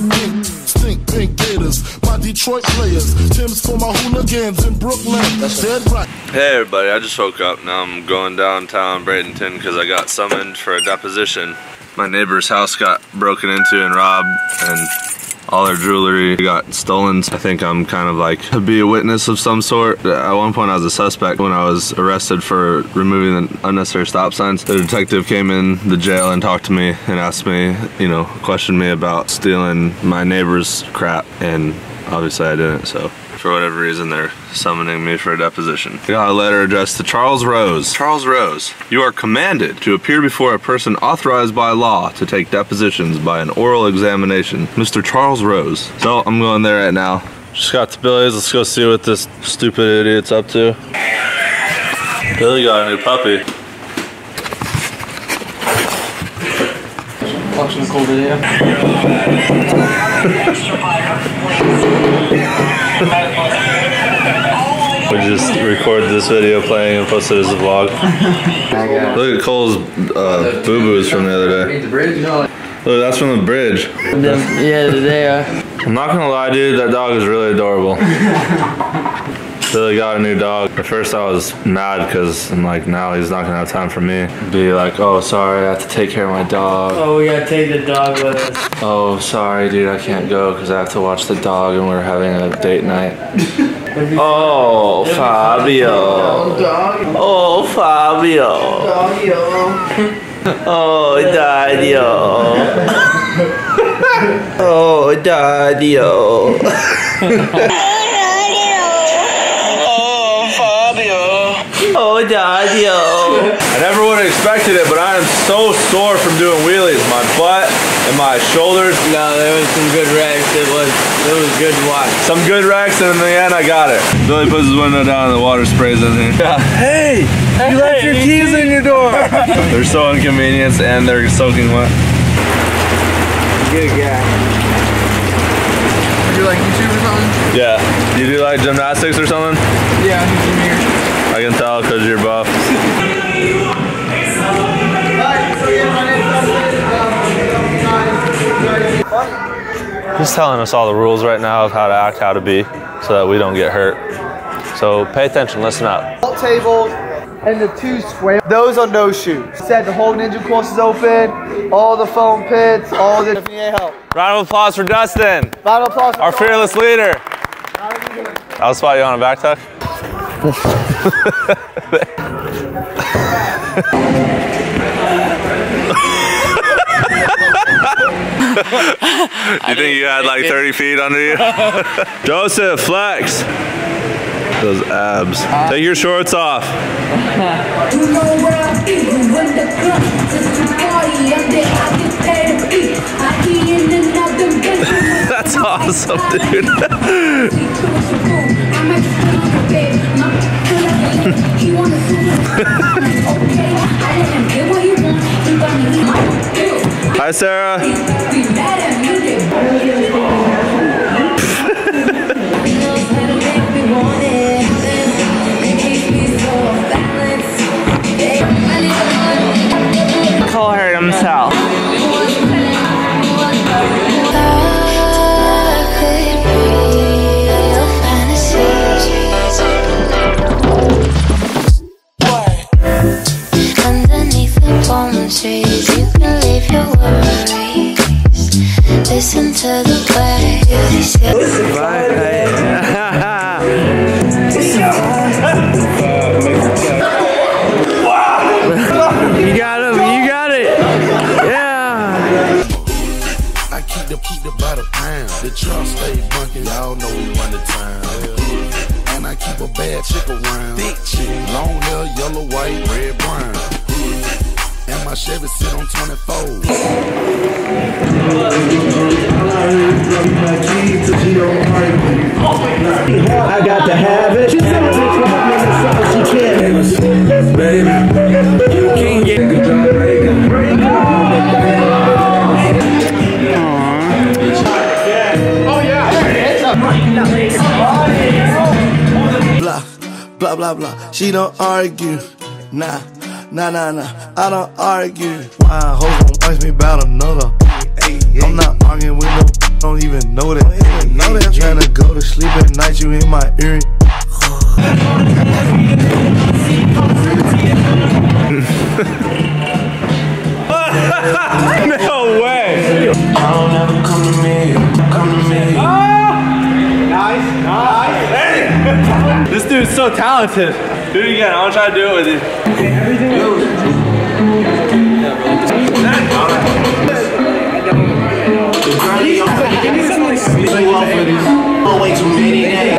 so pink, stink pink gators. My Detroit players, Tim's for my hooligans in Brooklyn. Dead right. Hey everybody, I just woke up. Now I'm going downtown Bradenton because I got summoned for a deposition. My neighbor's house got broken into and robbed and all their jewelry got stolen. I think I'm kind of like to be a witness of some sort. At one point I was a suspect when I was arrested for removing the unnecessary stop signs. The detective came in the jail and talked to me and asked me, you know, questioned me about stealing my neighbor's crap and obviously I didn't, so for whatever reason they're summoning me for a deposition. I got a letter addressed to Charles Rose. Charles Rose, you are commanded to appear before a person authorized by law to take depositions by an oral examination. Mr. Charles Rose. So I'm going there right now. Just got to Billy's, let's go see what this stupid idiot's up to. Billy got a new puppy. Watching a cool video. just recorded this video playing and posted it as a vlog. Look at Cole's uh, boo-boos from the other day. the bridge, you know, like, Look, that's from the bridge. yeah, they are. I'm not gonna lie, dude, that dog is really adorable. Billy got a new dog. At first I was mad because I'm like, now he's not gonna have time for me. Be like, oh, sorry, I have to take care of my dog. Oh, we gotta take the dog with us. Oh, sorry, dude, I can't go because I have to watch the dog and we're having a date night. oh, Fabio. Oh, Fabio. Oh, Dadio. oh, Dadio. oh, Fabio. Dadio. I never would have expected it, but I am so sore from doing wheelies. My butt and my shoulders. No, there was some good wrecks. It was, it was good to watch. Some good wrecks, and in the end, I got it. Billy puts his window down and the water sprays in here. Yeah. Hey, you left your keys in your door. they're so inconvenienced and they're soaking wet. Good guy. You like YouTube or something? Yeah. You do like gymnastics or something? Yeah, he's in here. I can tell because you're buff. He's telling us all the rules right now of how to act, how to be, so that we don't get hurt. So pay attention, listen up. All tables and the two square. Those are no shoes. Said the whole ninja course is open. All the foam pits. All the. If you need help. Round of applause for Dustin, Round of applause. for our Carl. fearless leader. I'll spot you on a back tuck. you think you had like 30 feet under you? Joseph, flex. Those abs. Take your shorts off. That's awesome, where need a Cole hurt himself. Keep the the pound. The truck stay bunking. Y'all know we run the town. And I keep a bad chick around. Thick chick. Long hair, yellow, white, red, brown. And my Chevy sit on 24. I got to have it. Blah, blah, blah. She don't argue. Nah, nah, nah, nah. I don't argue. Why hoes gon' ask me about another? I'm not arguing with no don't even know that. Know that. Trying to go to sleep at night, you in my ear. This dude's so talented. Do it again. I want to try to do it with you. Way too many days.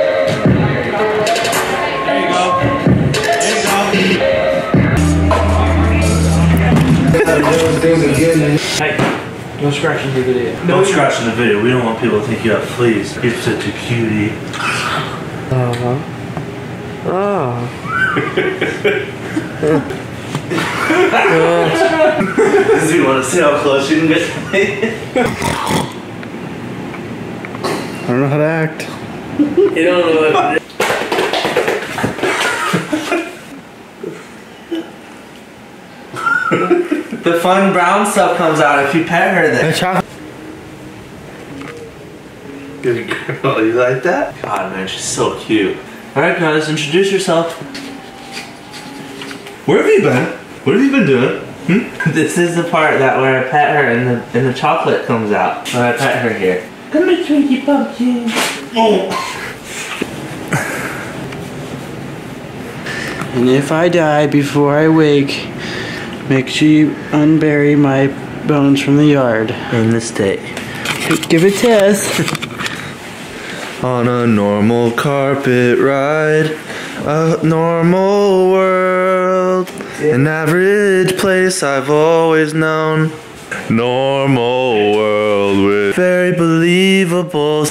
No scratching the video. Don't scratch in the video. We don't want people to think you have fleas. You're such a cutie. Does he want to see how close you can get to me? I don't know how to act. You don't know what The fun brown stuff comes out if you pet her then. Good girl. You like that? God, man, she's so cute. Alright guys, introduce yourself. Where have you been? What have you been doing? Hmm? This is the part that where I pet her and the and the chocolate comes out. When I pet her here. Come here, Twinkie Pumpkin. And if I die before I wake, make sure you unbury my bones from the yard. In the state. Give it a test. On a normal carpet ride, a normal world, an average place I've always known. Normal world with very believable.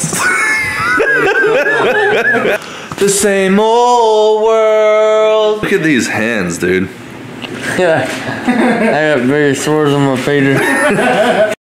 the same old world. Look at these hands, dude. Yeah. I got very sores on my pager.